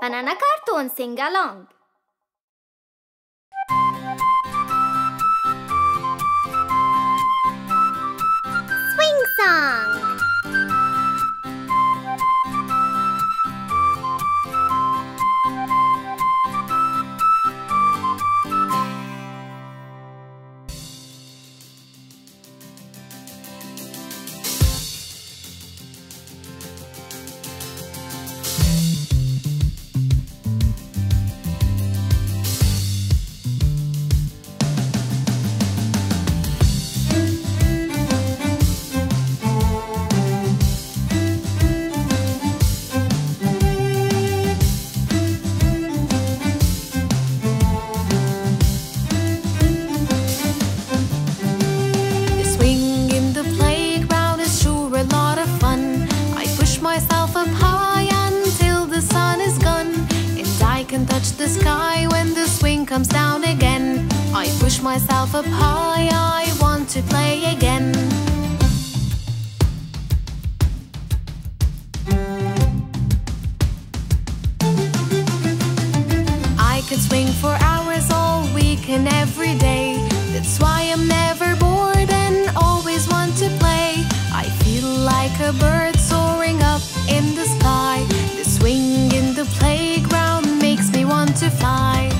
Banana cartoon sing along. Can touch the sky when the swing comes down again. I push myself up high, I want to play again. I could swing for hours all week and every day. to find.